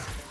yeah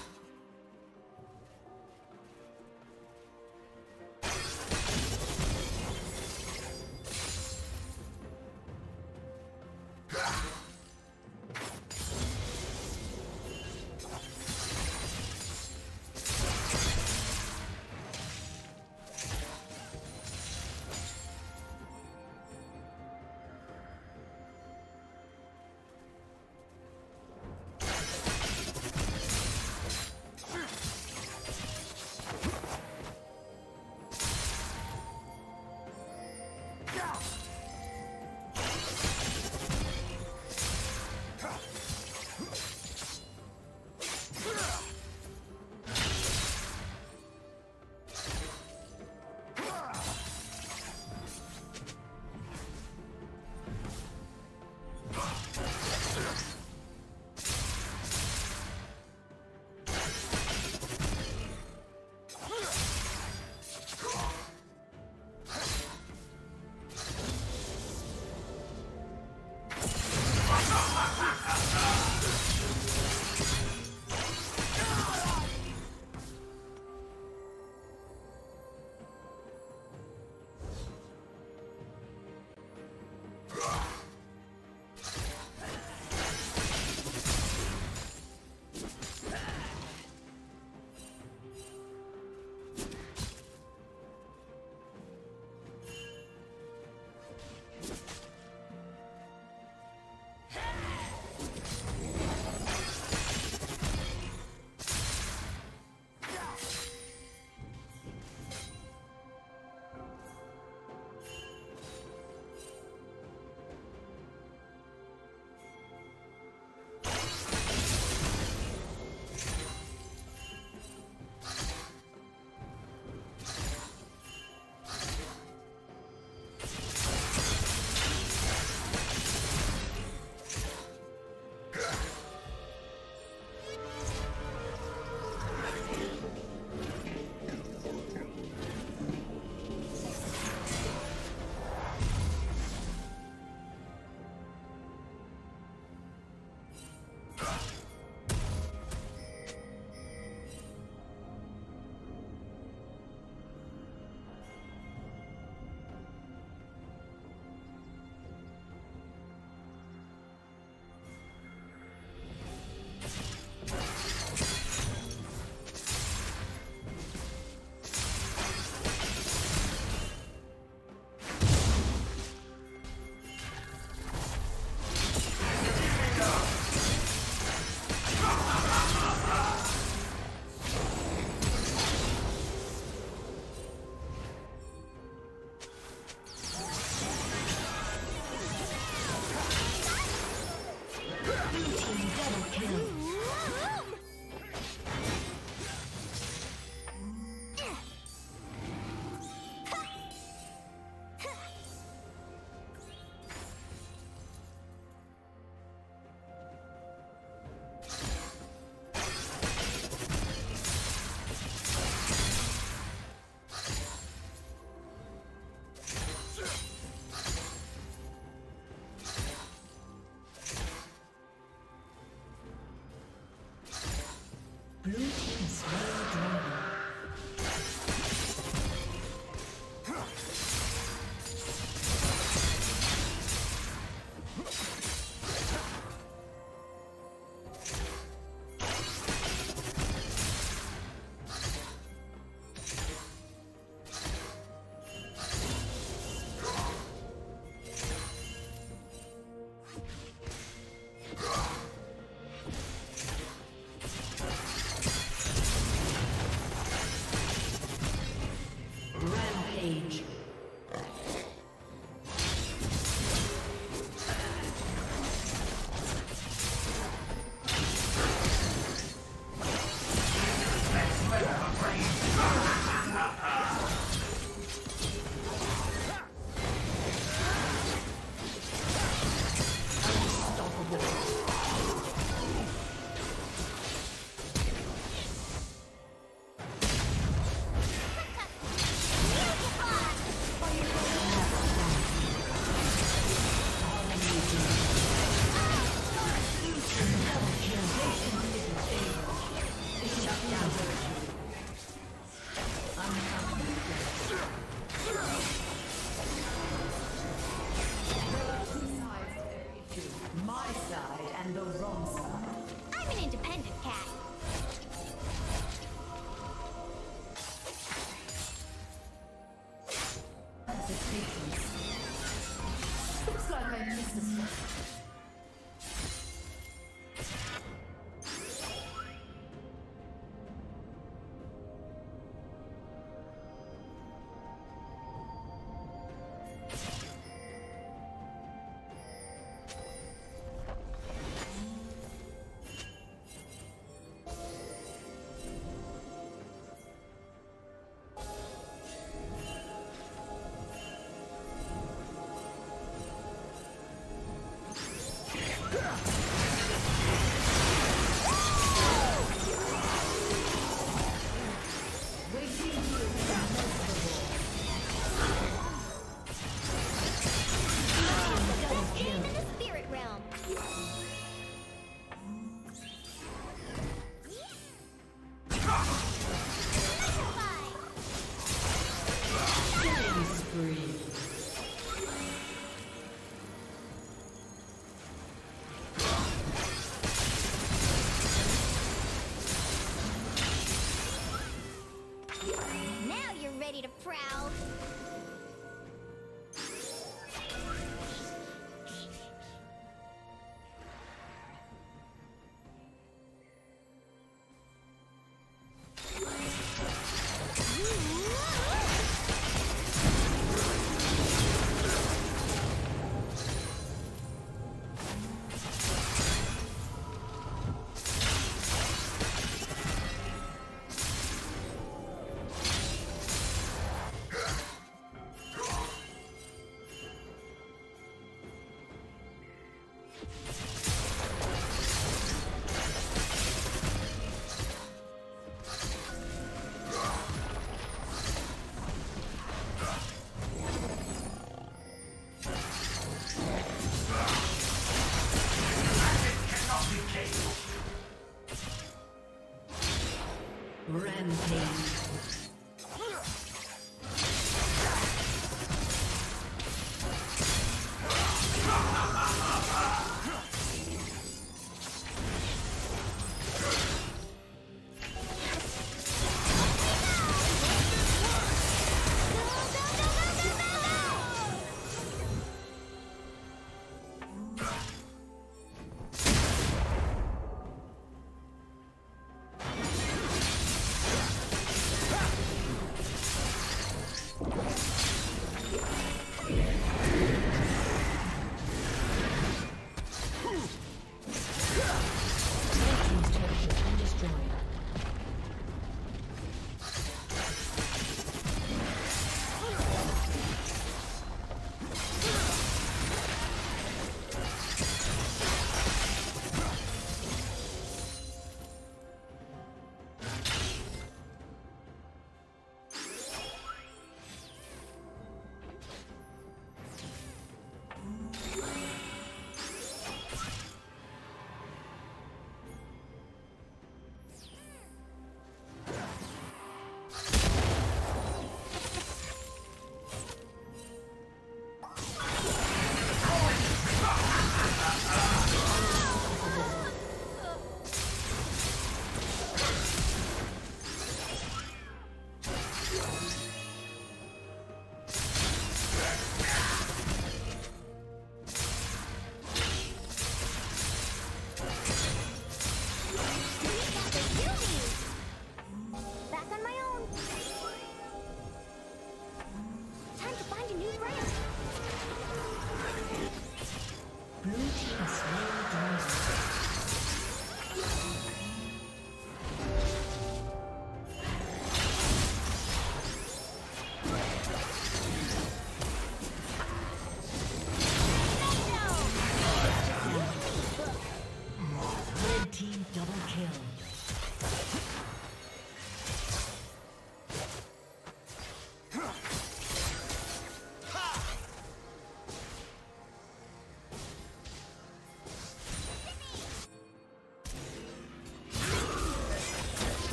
Double kill.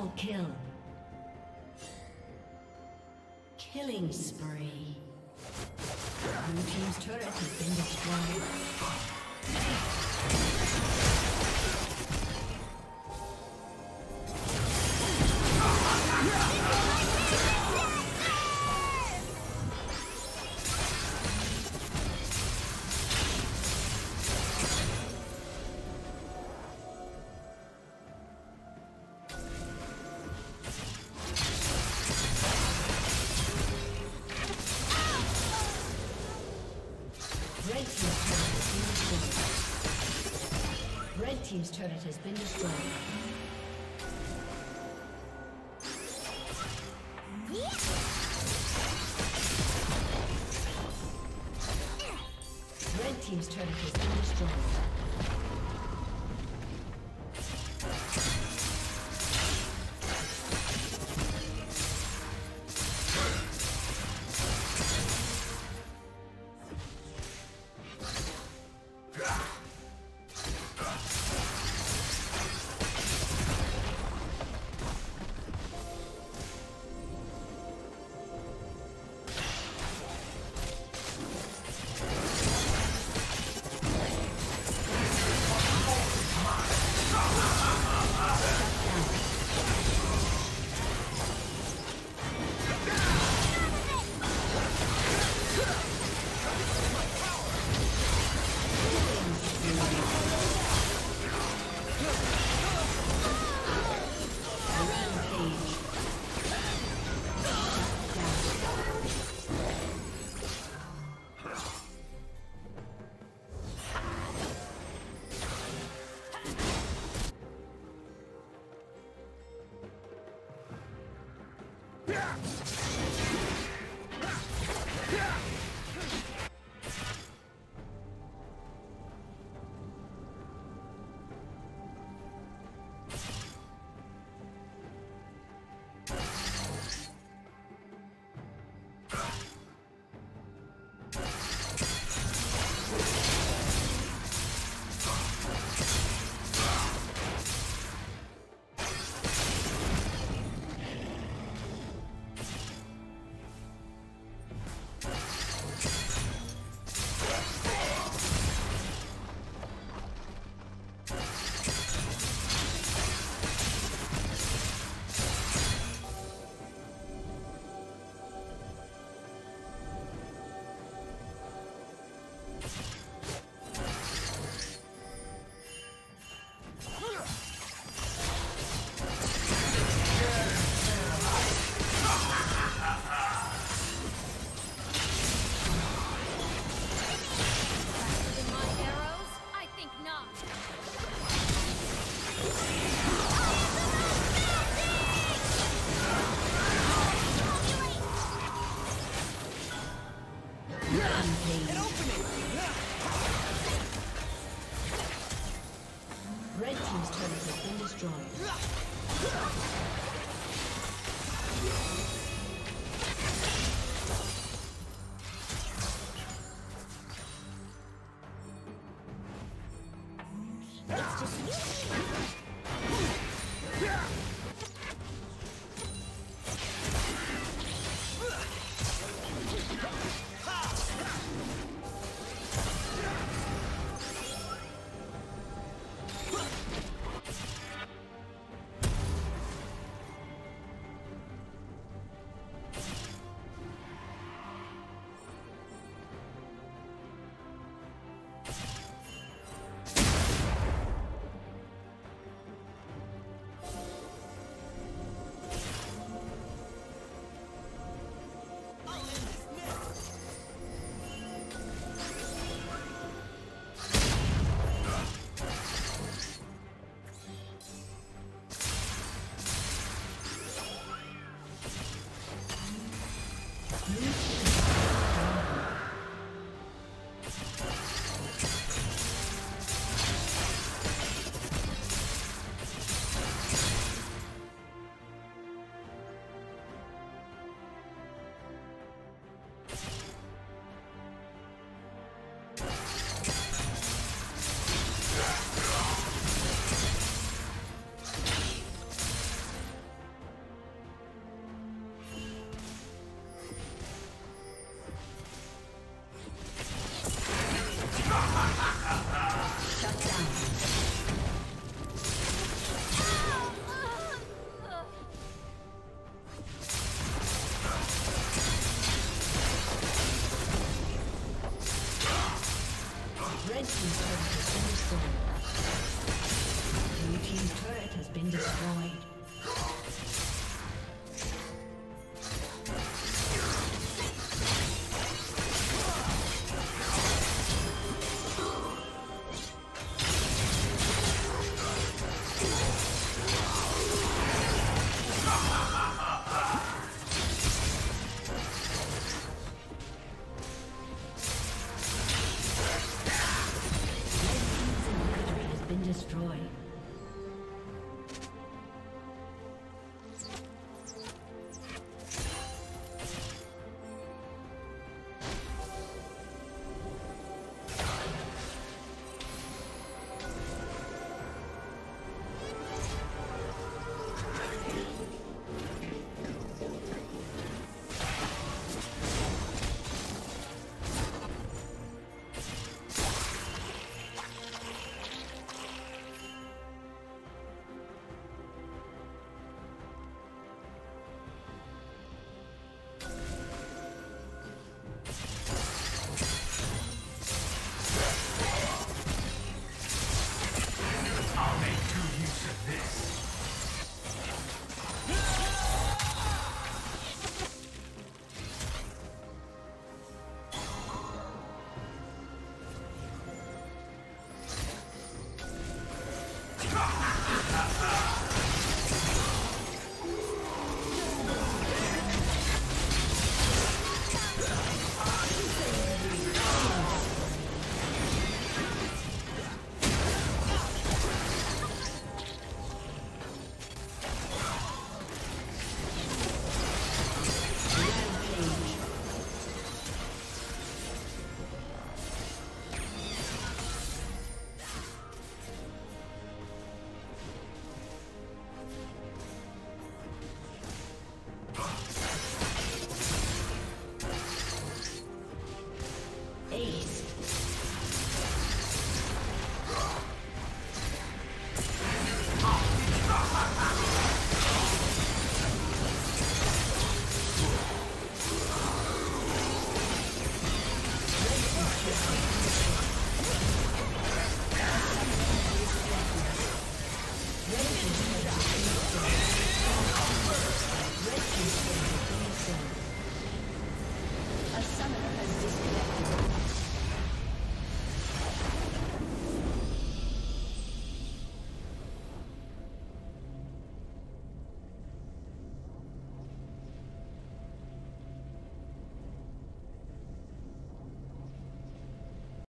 Double kill. Killing spree. Blue team's turret has been destroyed.